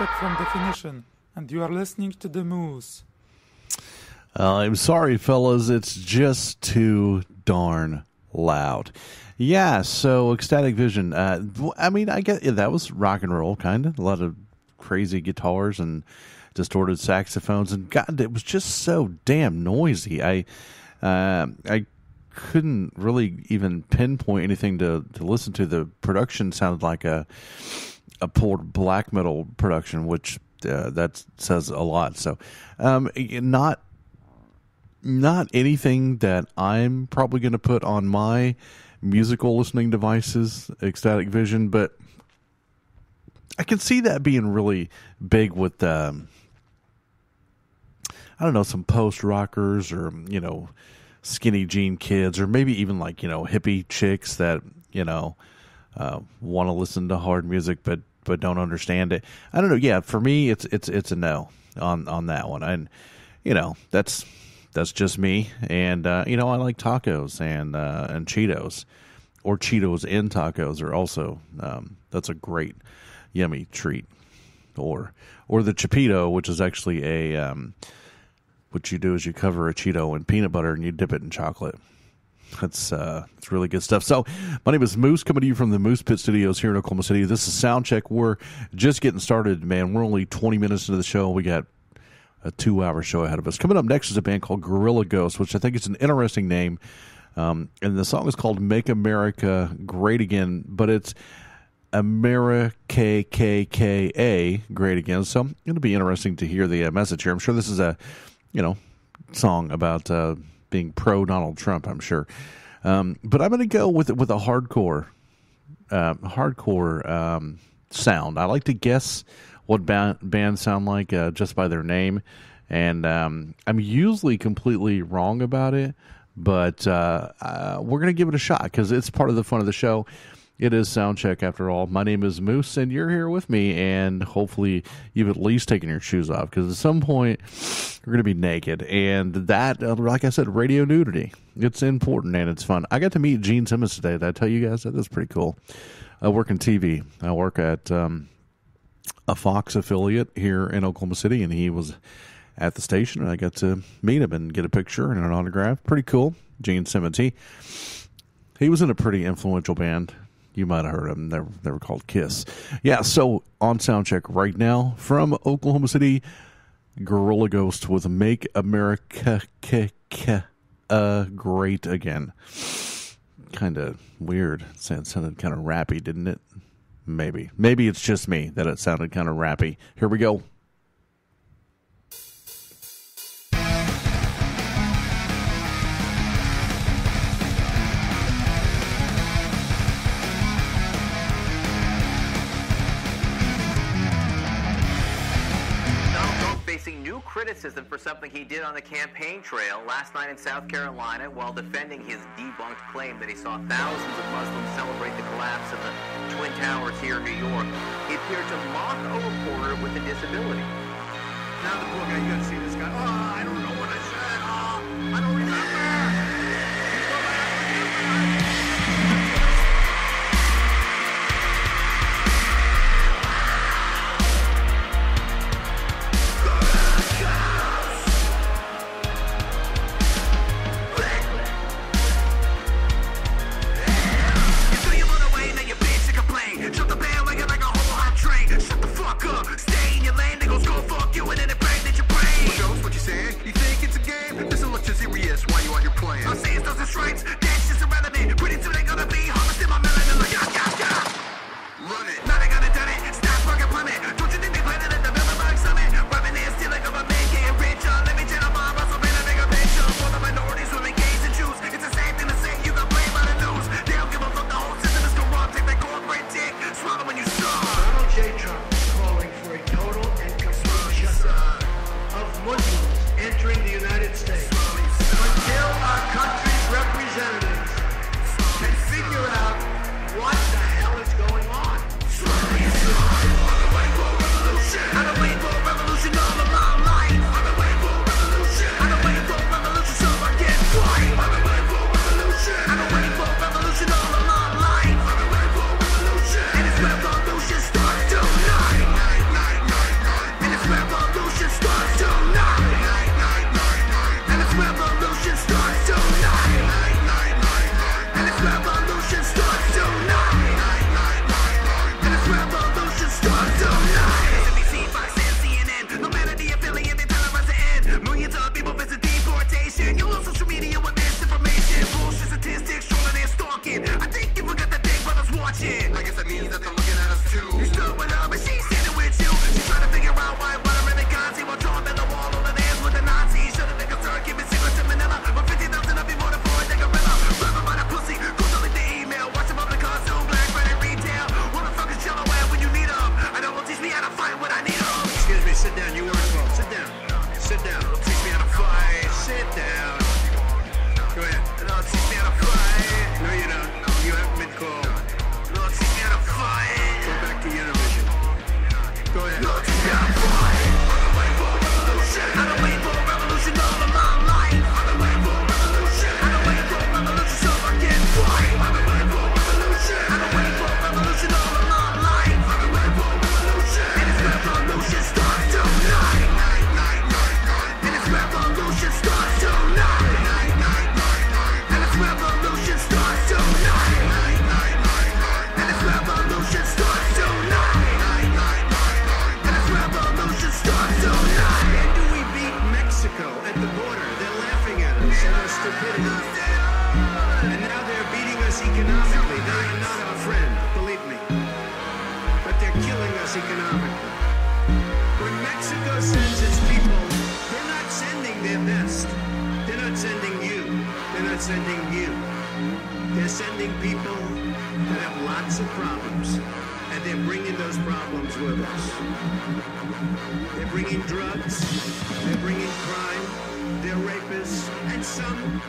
Vitek from Definition, and you are listening to The Moose. I'm sorry, fellas. It's just too darn loud. Yeah, so Ecstatic Vision. Uh, I mean, I get yeah, that was rock and roll, kind of. A lot of crazy guitars and distorted saxophones, and God, it was just so damn noisy. I, uh, I couldn't really even pinpoint anything to, to listen to. The production sounded like a a poor black metal production, which uh, that says a lot. So, um, not not anything that I'm probably going to put on my musical listening devices, Ecstatic Vision, but I can see that being really big with, um, I don't know, some post rockers or, you know, skinny jean kids or maybe even like, you know, hippie chicks that, you know, uh, want to listen to hard music but but don't understand it. I don't know. Yeah, for me, it's it's it's a no on on that one. And you know, that's that's just me. And uh, you know, I like tacos and uh, and Cheetos, or Cheetos and tacos are also um, that's a great yummy treat. Or or the Chipito, which is actually a um, what you do is you cover a Cheeto in peanut butter and you dip it in chocolate. That's uh, it's really good stuff. So, my name is Moose, coming to you from the Moose Pit Studios here in Oklahoma City. This is Soundcheck. We're just getting started, man. We're only 20 minutes into the show. We got a two-hour show ahead of us. Coming up next is a band called Gorilla Ghost, which I think is an interesting name. Um, and the song is called "Make America Great Again," but it's America K K A Great Again. So, to be interesting to hear the uh, message here. I'm sure this is a, you know, song about. Uh, being pro Donald Trump, I'm sure. Um, but I'm going to go with with a hardcore, uh, hardcore um, sound. I like to guess what band, bands sound like uh, just by their name, and um, I'm usually completely wrong about it. But uh, uh we're going to give it a shot because it's part of the fun of the show. It is Soundcheck after all. My name is Moose, and you're here with me. And hopefully, you've at least taken your shoes off because at some point, you're going to be naked. And that, uh, like I said, radio nudity. It's important and it's fun. I got to meet Gene Simmons today. Did I tell you guys that? That's pretty cool. I work in TV. I work at um, a Fox affiliate here in Oklahoma City, and he was at the station, and I got to meet him and get a picture and an autograph. Pretty cool. Gene Simmons. He, he was in a pretty influential band you might have heard them. They were, they were called Kiss. Yeah, so on Soundcheck right now from Oklahoma City, Gorilla Ghost with Make America uh, Great Again. Kind of weird. It sounded kind of rappy, didn't it? Maybe. Maybe it's just me that it sounded kind of rappy. Here we go. Criticism for something he did on the campaign trail last night in South Carolina while defending his debunked claim that he saw thousands of Muslims celebrate the collapse of the Twin Towers here in New York. He appeared to mock a reporter with a disability. Now the poor guy, you gotta see this guy. Oh, I don't And now they're beating us economically. They are not our friend, believe me. But they're killing us economically. When Mexico sends its people, they're not sending their best. They're not sending you. They're not sending you. They're sending people that have lots of problems. And they're bringing those problems with us. They're bringing drugs. They're bringing crime. They're rapists. And some,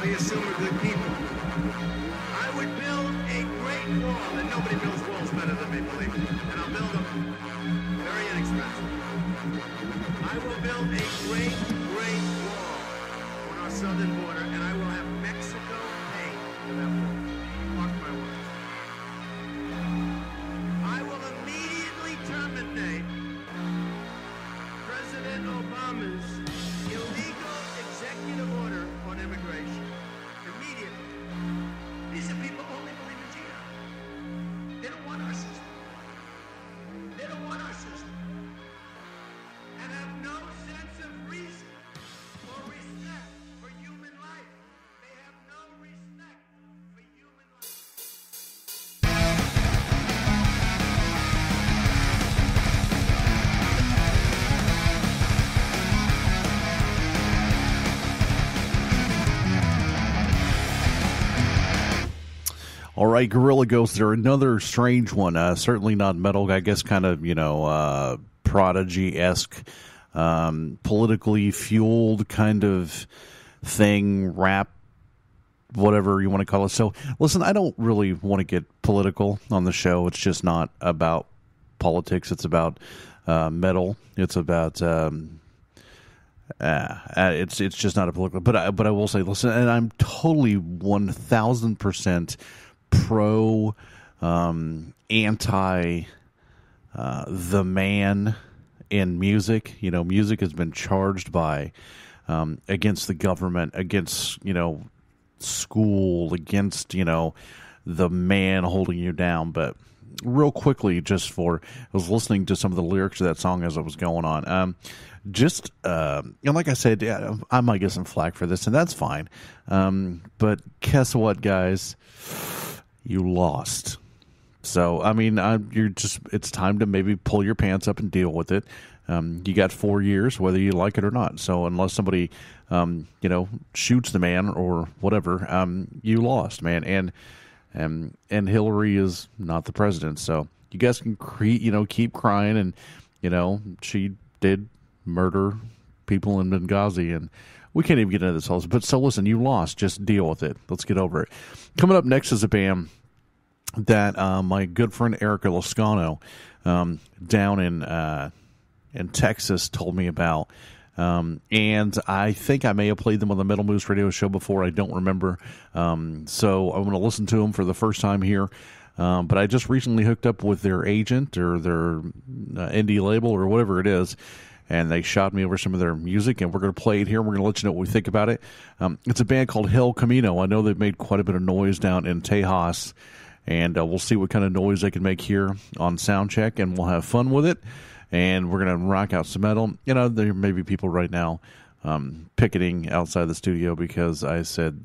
I assume, are good people. I would build a great wall, and nobody builds walls better than me, believe me. And I'll build them very inexpensive. I will build a great, great wall on our southern border, and I will have Mexico All right, Gorilla Ghost. They're another strange one. Uh, certainly not metal. I guess kind of you know uh, prodigy esque, um, politically fueled kind of thing. Rap, whatever you want to call it. So listen, I don't really want to get political on the show. It's just not about politics. It's about uh, metal. It's about. Um, uh, uh, it's it's just not a political, but I, but I will say, listen, and I'm totally one thousand percent pro, um, anti, uh, the man in music. You know, music has been charged by um, against the government, against you know school, against you know the man holding you down, but real quickly, just for I was listening to some of the lyrics of that song as it was going on. Um, just uh, and like I said, I might get some flack for this, and that's fine. Um, but guess what, guys? You lost. So I mean, I, you're just it's time to maybe pull your pants up and deal with it. Um, you got four years, whether you like it or not. So unless somebody, um, you know, shoots the man or whatever, um, you lost, man. And and and Hillary is not the president. So you guys can create, you know, keep crying, and you know, she did murder people in Benghazi, and we can't even get into this. But so listen, you lost. Just deal with it. Let's get over it. Coming up next is a band that uh, my good friend Erica Lascano um, down in uh, in Texas told me about. Um, and I think I may have played them on the Metal Moose radio show before. I don't remember. Um, so I'm going to listen to them for the first time here. Um, but I just recently hooked up with their agent or their uh, indie label or whatever it is. And they shot me over some of their music, and we're going to play it here. We're going to let you know what we think about it. Um, it's a band called Hell Camino. I know they've made quite a bit of noise down in Tejas, and uh, we'll see what kind of noise they can make here on Soundcheck, and we'll have fun with it and we're going to rock out some metal. You know, there may be people right now um, picketing outside the studio because I said